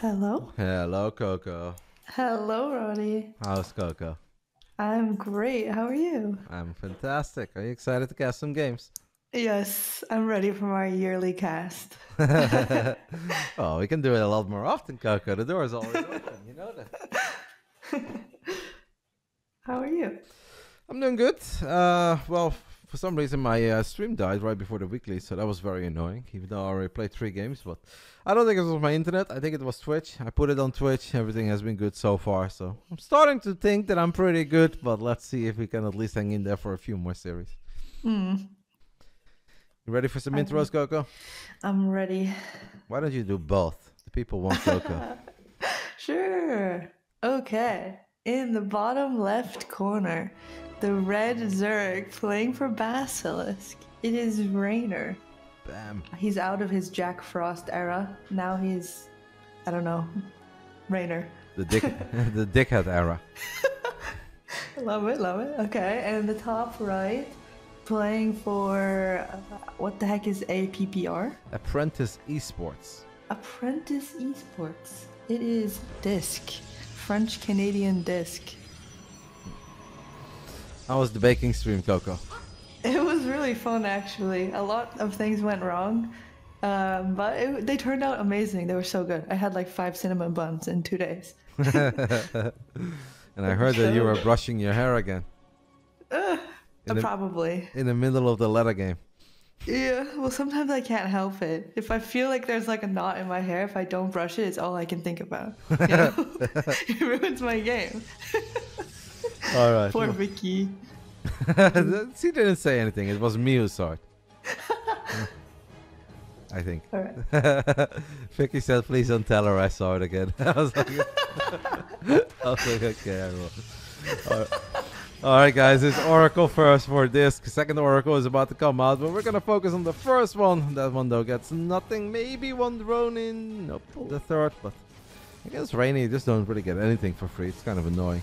Hello. Hello, Coco. Hello, Ronnie. How's Coco? I'm great. How are you? I'm fantastic. Are you excited to cast some games? Yes, I'm ready for my yearly cast. oh, we can do it a lot more often, Coco. The door is always open. You know that. How are you? I'm doing good. Uh, well, for some reason my uh, stream died right before the weekly, so that was very annoying. Even though I already played three games, but I don't think it was my internet. I think it was Twitch. I put it on Twitch. Everything has been good so far, so I'm starting to think that I'm pretty good. But let's see if we can at least hang in there for a few more series. Hmm. You ready for some I'm- intros, Coco? I'm ready. Why don't you do both? The people want Coco. Sure. Okay. In the bottom left corner, the red Zerg playing for Basilisk. It is Reynor. Bam. He's out of his Jack Frost era. Now he's, I don't know, Reynor. The dick, the dickhead era. Love it, love it. Okay, and the top right, playing for uh, what the heck is APPR? Apprentice Esports. Apprentice Esports. It is DisK, French Canadian DisK. How was the baking stream, Coco? It was really fun, actually. A lot of things went wrong, um, but it, they turned out amazing. They were so good. I had like five cinnamon buns in two days. and I heard that you were brushing your hair again Uh, in the, probably. in the middle of the letter game. Yeah, well, sometimes I can't help it. If I feel like there's like a knot in my hair, if I don't brush it, it's all I can think about. You know? it ruins my game. All right. Poor Vicky. she didn't say anything. It was me who saw it. I think. All right. Vicky said, "Please don't tell her I saw it again." I was like, I was like "Okay, I will." All right. All right, guys. It's Oracle first for this. Second Oracle is about to come out, but we're gonna focus on the first one. That one though gets nothing. Maybe one drone in. Nope. The third, but I guess Reynor just don't really get anything for free. It's kind of annoying.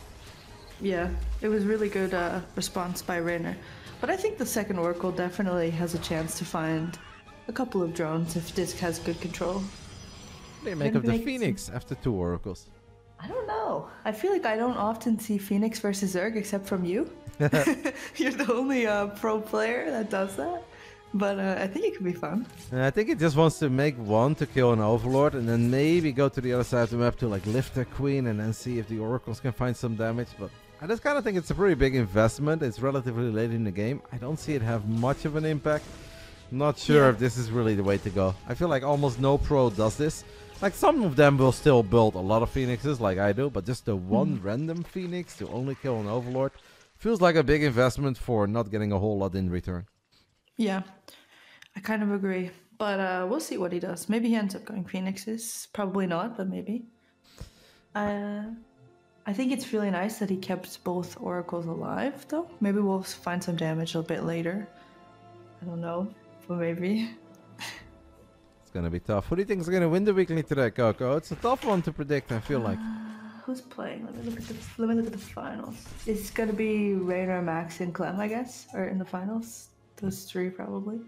Yeah, it was really good uh, response by Reynor. But I think the second Oracle definitely has a chance to find a couple of drones if DisK has good control. What do you make Maybe of the make some- Phoenix after two Oracles? I don't know. I feel like I don't often see Phoenix versus Zerg except from you. You're the only uh, pro player that does that. But uh, I think it could be fun. And I think it just wants to make one to kill an overlord, and then maybe go to the other side of the map to like lift their queen, and then see if the oracles can find some damage. But I just kind of think it's a pretty big investment. It's relatively late in the game. I don't see it have much of an impact. Not sure Yeah. if this is really the way to go. I feel like almost no pro does this. Like some of them will still build a lot of phoenixes, like I do, but just the one random phoenix to only kill an overlord feels like a big investment for not getting a whole lot in return. Yeah, I kind of agree. But uh, we'll see what he does. Maybe he ends up going Phoenixes. Probably not, but maybe. Uh, I think it's really nice that he kept both Oracles alive, though. Maybe we'll find some damage a bit later. I don't know, but maybe. It's gonna be tough. Who do you think is gonna win the weekly today, Coco? It's a tough one to predict. I feel like. Who's playing? Let me look at the let me look at the finals. It's gonna be Reynor, Max, and Clem, I guess, or in the finals. Those three probably.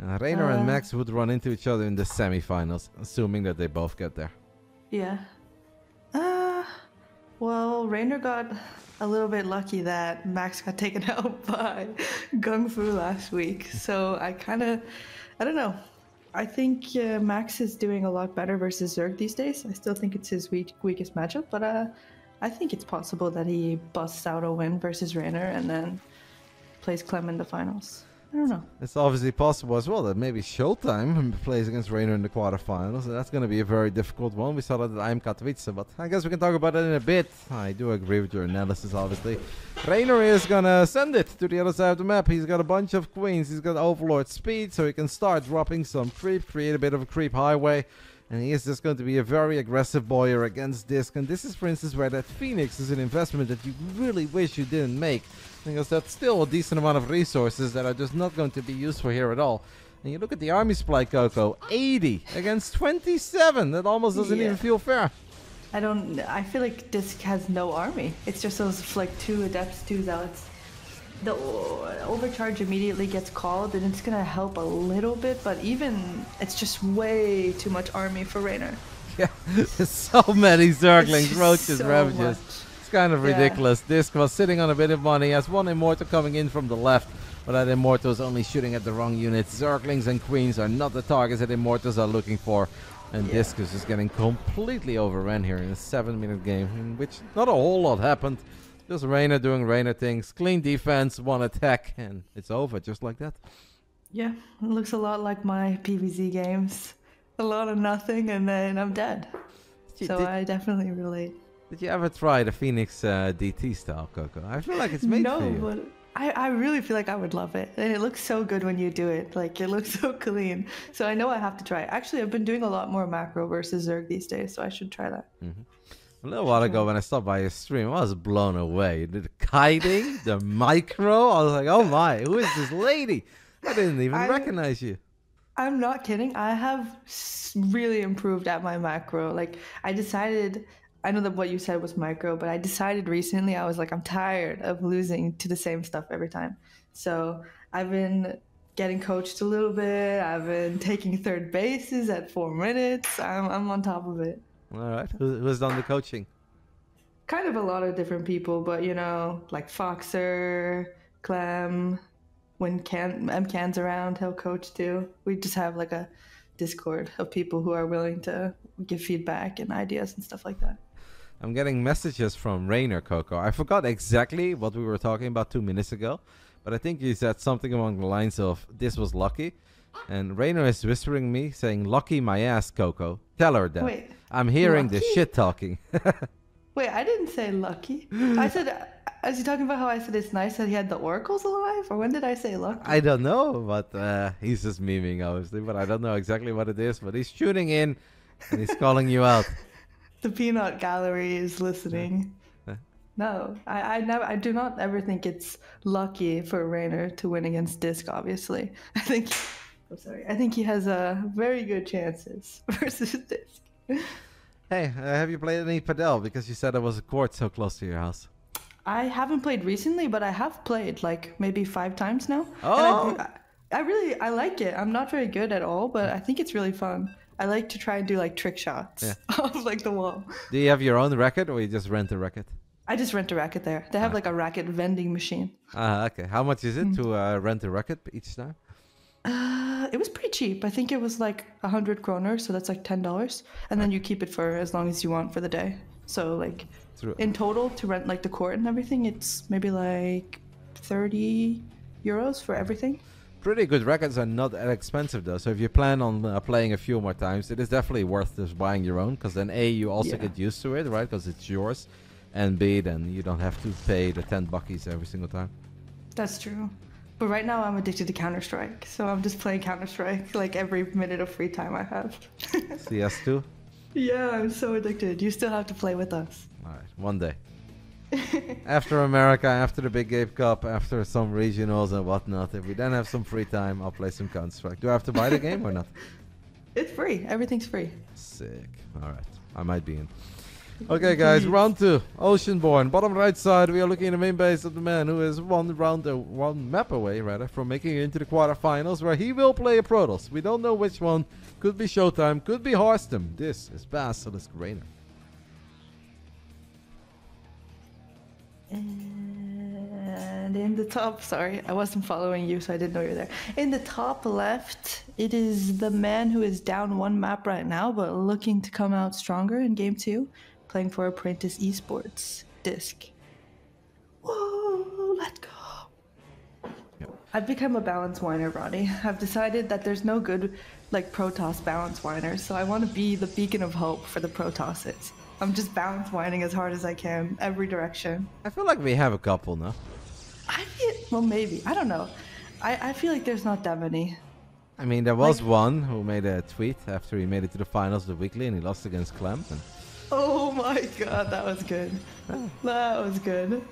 Uh, Reynor and Uh, Max would run into each other in the semifinals, assuming that they both get there. Yeah. Well, Reynor got a little bit lucky that Max got taken out by Gung Fu last week. So I kind of, I don't know. I think uh, Max is doing a lot better versus Zerg these days. I still think it's his weak, weakest matchup, but uh, I think it's possible that he busts out a win versus Reynor and then plays Clem in the finals. I don't know. It's obviously possible as well that maybe Showtime plays against Reynor in the quarterfinals, and that's going to be a very difficult one. We saw that at IEM Katowice, but I guess we can talk about it in a bit. I do agree with your analysis, obviously. Reynor is going to send it to the other side of the map. He's got a bunch of queens, he's got Overlord speed, so he can start dropping some creep, create a bit of a creep highway. And he is just going to be a very aggressive boyer against DisK. And this is, for instance, where that Phoenix is an investment that you really wish you didn't make. Because that's still a decent amount of resources that are just not going to be useful here at all. And you look at the army supply, Coco 80 against 27. That almost doesn't Yeah. even feel fair. I don't. I feel like DisK has no army. It's just those like two adepts, two zealots. The overcharge immediately gets called, and it's gonna help a little bit, but even it's just way too much army for Reynor. yeah, so many Zerglings, roaches, so ravages. much. Kind of Yeah. ridiculous. DisK was sitting on a bit of money. Has one Immortal coming in from the left, but that Immortal is only shooting at the wrong units. Zerglings and Queens are not the targets that Immortals are looking for. And Yeah. DisK is just getting completely overrun here in a seven minute game, in which not a whole lot happened. Just Reynor doing Reynor things. Clean defense, one attack, and it's over just like that. Yeah, it looks a lot like my PVZ games. A lot of nothing, and then I'm dead. So I definitely relate. Did you ever try the Phoenix uh, DT style, Coco? I feel like it's made no, for you. but I, I really feel like I would love it. And it looks so good when you do it. Like, it looks so clean. So I know I have to try it. Actually, I've been doing a lot more macro versus Zerg these days, so I should try that. A little while ago, when I stopped by your stream, I was blown away. The kiting, the micro. I was like, "Oh my, who is this lady?" I didn't even I- recognize you. I'm not kidding. I have really improved at my macro. Like I decided, I know that what you said was micro, but I decided recently I was like, I'm tired of losing to the same stuff every time. So I've been getting coached a little bit. I've been taking third bases at four minutes. I'm I'm on top of it. All right, who's done the coaching? Kind of a lot of different people, but you know, like Foxer, Clem. When Can M Can's around, he'll coach too. We just have like a Discord of people who are willing to give feedback and ideas and stuff like that. I'm getting messages from Reynor Coco. I forgot exactly what we were talking about two minutes ago, but I think he said something along the lines of "This was lucky," and Reynor is whispering me saying, "Lucky my ass, Coco. Tell her that." Wait, I'm hearing this shit talking. wait, I didn't say lucky. I said, is he talking about how I said it's nice that he had the oracles alive, or when did I say lucky? I don't know, but uh, he's just memeing, obviously. But I don't know exactly what it is. But he's tuning in, and he's calling you out. The peanut gallery is listening. Yeah. No, I, I never, I do not ever think it's lucky for Reynor to win against DisK. Obviously, I think. I'm sorry. I think he has a very good chances versus DisK. Hey, uh, have you played any Padel? Because you said there was a court so close to your house. I haven't played recently, but I have played like maybe five times now. Oh. I, I really I like it. I'm not very good at all, but I think it's really fun. I like to try and do like trick shots Yeah. off like the wall. Do you have your own racket, or you just rent a racket? I just rent a racket there. They have like a racket vending machine. Ah, okay. How much is it to uh, rent a racket each time? Uh, it was pretty cheap. I think it was like a hundred kroner, so that's like ten dollars, and then you keep it for as long as you want for the day. So like in total to rent like the court and everything, it's maybe like thirty euros for everything. Pretty good records are not that expensive though. So if you plan on uh, playing a few more times, it is definitely worth just buying your own. Because then a you also Yeah. get used to it, right? Because it's yours, and b then you don't have to pay the ten buckies every single time. That's true. But right now I'm addicted to Counter Strike, so I'm just playing Counter Strike like every minute of free time I have. CS2. yeah, I'm so addicted. You still have to play with us. All right, one day. after America, after the Big Game Cup, after some regionals and whatnot, if we then have some free time, I'll play some Counter Strike. Do I have to buy the game or not? It's free. Everything's free. Sick. All right, I might be in. Okay, guys, round two. Oceanborn. Bottom right side, we are looking at the main base of the man who is one round, uh, one map away, rather, from making it into the quarterfinals, where he will play a Protoss. We don't know which one. Could be Showtime, could be Harstem. This is Basilisk Reynor. And in the top, sorry, I wasn't following you, so I didn't know you're there. In the top left, it is the man who is down one map right now, but looking to come out stronger in game two, playing for Apprentice Esports DisK. Whoa, let's go. Yep. I've become a balance whiner, Ronnie. I've decided that there's no good, like, Protoss balance whiners, so I want to be the beacon of hope for the Protosses. I'm just balance whining as hard as I can, every direction. I feel like we have a couple now. I feel well, maybe I don't know. I, I feel like there's not that many. I mean, there was Like- one who made a tweet after he made it to the finals of the weekly and he lost against Clem. And Oh my god, that was good. That was good.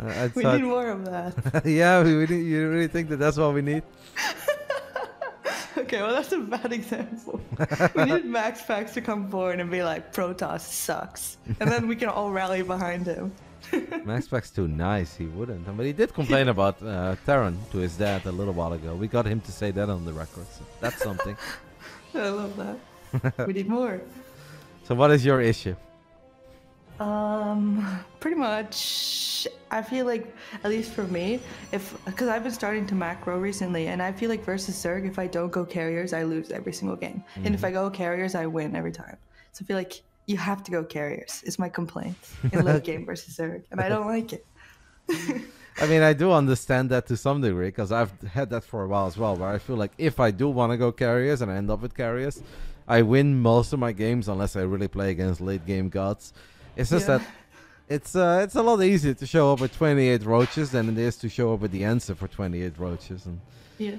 uh, we thought- need more of that. yeah, we, we need, you really think that that's what we need? Okay, well that's a bad example. we need Max Pax to come forward and be like, Protoss sucks, and then we can all rally behind him. Max Pax's too nice. He wouldn't. But he did complain about uh, Terran to his dad a little while ago. We got him to say that on the record. So that's something. I love that. we need more. So what is your issue? Um, pretty much. I feel like, at least for me, if because I've been starting to macro recently, and I feel like versus Zerg, if I don't go carriers, I lose every single game, and if I go carriers, I win every time. So I feel like you have to go carriers. Is my complaint in late game versus Zerg, and I don't like it. I mean, I do understand that to some degree because I've had that for a while as well, where I feel like if I do want to go carriers and I end up with carriers, I win most of my games unless I really play against late game gods. It's just Yeah. that it's uh, it's a lot easier to show up with 28 roaches than it is to show up with the answer for 28 roaches, and Yeah.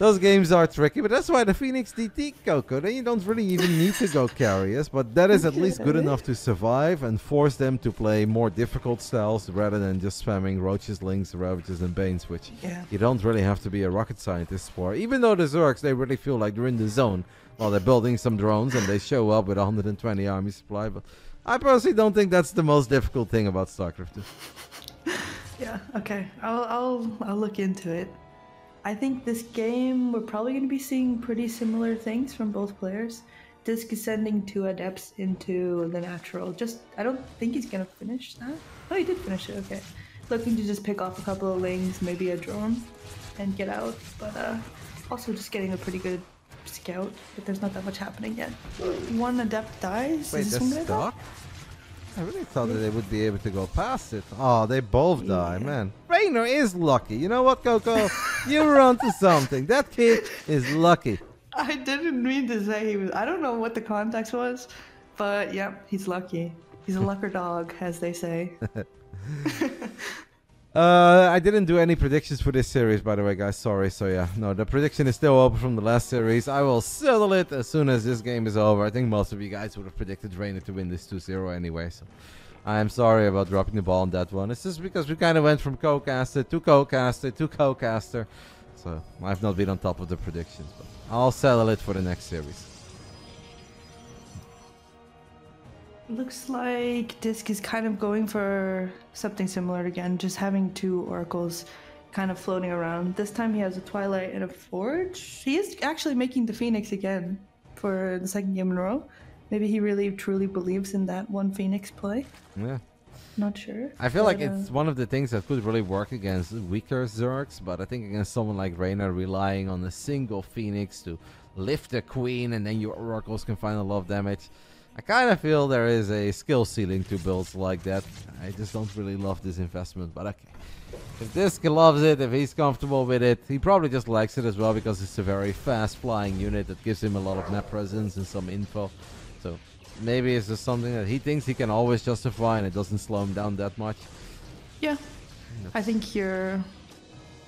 Those games are tricky. But that's why the Phoenix DT Coco, then you don't really even need to go carriers, but that is at least good enough to survive and force them to play more difficult styles rather than just spamming roaches, lings, ravages, and banes, which Yeah. you don't really have to be a rocket scientist for. Even though the Zergs, they really feel like they're in the zone while they're building some drones and they show up with 120 army supply. But I personally don't think that's the most difficult thing about StarCraft 2. Yeah. Okay. I'll I'll I'll look into it. I think this game we're probably going to be seeing pretty similar things from both players. DisK is sending two adepts into the natural. Just I don't think he's going to finish that. Oh, he did finish it. Okay. Looking to just pick off a couple of lings, maybe a drone, and get out. But uh, also just getting a pretty good scout. But there's not that much happening yet. One adept dies. Wait, is this one stuck? I really thought that they would be able to go past it. Oh, they both die, Yeah. man. Reynor is lucky. You know what, Coco? you were onto something. That kid is lucky. I didn't mean to say he was. I don't know what the context was, but yeah, he's lucky. He's a lucker dog, as they say. Uh, I didn't do any predictions for this series, by the way, guys. Sorry. So yeah, no, the prediction is still open from the last series. I will settle it as soon as this game is over. I think most of you guys would have predicted Reynor to win this 2-0 anyway. So I am sorry about dropping the ball on that one. It's just because we kind of went from co-caster to co-caster to co-caster. So I've not been on top of the predictions, but I'll settle it for the next series. Looks like DisK is kind of going for something similar again, just having two oracles kind of floating around. This time he has a Twilight and a Forge. He is actually making the Phoenix again for the second game in a row. Maybe he really truly believes in that one Phoenix play. Yeah. Not sure. I feel like uh, it's one of the things that could really work against weaker Zergs, but I think against someone like Reynor relying on a single Phoenix to lift the queen and then your oracles can find a lot of damage. I kind of feel there is a skill ceiling to builds like that. I just don't really love this investment, but okay. If DisK loves it, if he's comfortable with it, he probably just likes it as well because it's a very fast flying unit that gives him a lot of map presence and some info. So maybe it's just something that he thinks he can always justify and it doesn't slow him down that much. Yeah, I think you're.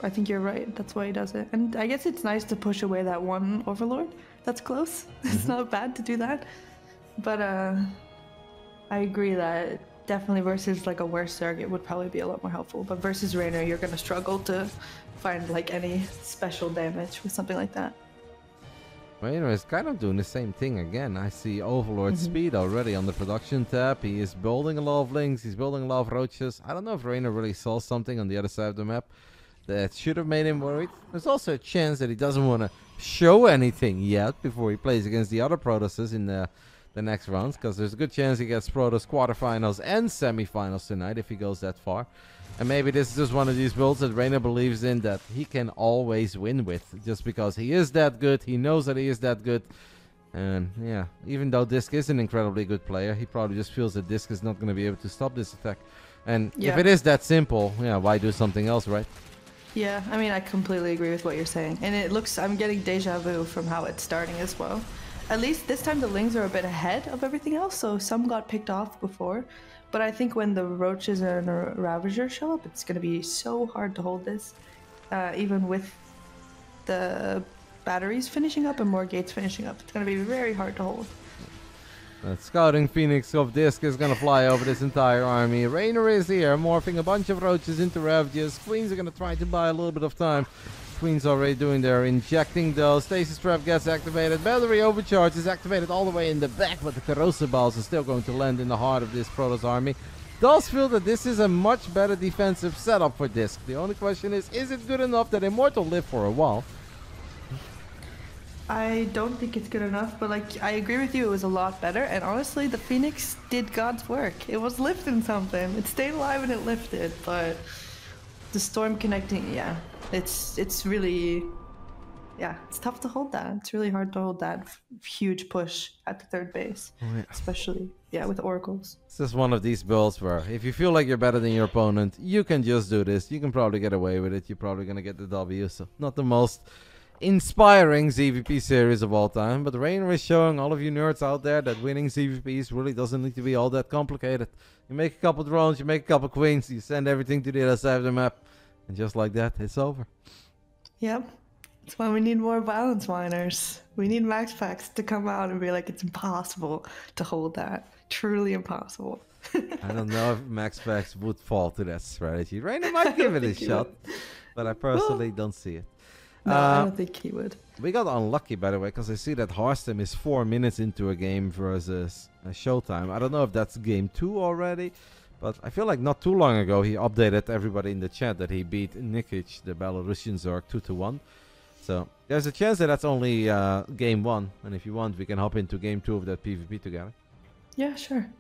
I think you're right. That's why he does it. And I guess it's nice to push away that one overlord. That's close. it's not bad to do that. But uh, I agree that definitely versus like a worse it would probably be a lot more helpful. But versus Reynor, you're gonna struggle to find like any special damage with something like that. Well, know, it's kind of doing the same thing again. I see Overlord mm-hmm. Speed already on the production tab. He is building a lot of lings. He's building a lot of roaches. I don't know if Reynor really saw something on the other side of the map that should have made him worried. There's also a chance that he doesn't want to show anything yet before he plays against the other Protoses in the the next rounds, because there's a good chance he gets Protoss quarterfinals and semifinals tonight if he goes that far. And maybe this is just one of these builds that Reynor believes in that he can always win with, just because he is that good. He knows that he is that good. And yeah, even though DisK is an incredibly good player, he probably just feels that DisK is not going to be able to stop this attack. And Yeah. if it is that simple, yeah, why do something else, right? Yeah, I mean, I completely agree with what you're saying. And it looks, I'm getting deja vu from how it's starting as well. At least this time the Lings are a bit ahead of everything else, so some got picked off before. But I think when the Roaches and the Ravager show up, it's going to be so hard to hold this. Uh, even with the batteries finishing up and more gates finishing up, it's going to be very hard to hold. The scouting phoenix of DisK is gonna fly over this entire army. Reynor is here, morphing a bunch of roaches into ravages. Queens are gonna try to buy a little bit of time. Queens already doing their injecting though. Stasis trap gets activated. Battery overcharge is activated all the way in the back, but the corrosive balls are still going to land in the heart of this Protoss army. Does feel that this is a much better defensive setup for DisK. The only question is, is it good enough that Immortal live for a while? I don't think it's good enough, but like I agree with you, it was a lot better. And honestly, the Phoenix did God's work. It was lifting something. It stayed alive and it lifted, but the storm connecting, yeah, it's it's really, yeah, it's tough to hold that. It's really hard to hold that f- huge push at the third base, Oh, yeah. especially yeah with oracles. It's just one of these builds where if you feel like you're better than your opponent, you can just do this. You can probably get away with it. You're probably gonna get the W. So not the most inspiring ZVP series of all time, but Reynor is showing all of you nerds out there that winning ZVPs really doesn't need to be all that complicated. You make a couple drones, you make a couple queens, you send everything to the other side of the map, and just like that, it's over. Yep. That's why we need more balance miners. We need Max Pax to come out and be like, it's impossible to hold that. Truly impossible. I don't know if Max Pax would fall to that strategy. Reynor might give it a shot, would. but I personally don't see it. No, Uh, I don't think he would. We got unlucky, by the way, because I see that Harstem is four minutes into a game versus uh, Showtime. I don't know if that's game two already, but I feel like not too long ago he updated everybody in the chat that he beat Nikic, the Belarusian Zerg, 2 to 1. So there's a chance that that's only uh, game one, and if you want, we can hop into game two of that PvP together. Yeah, sure.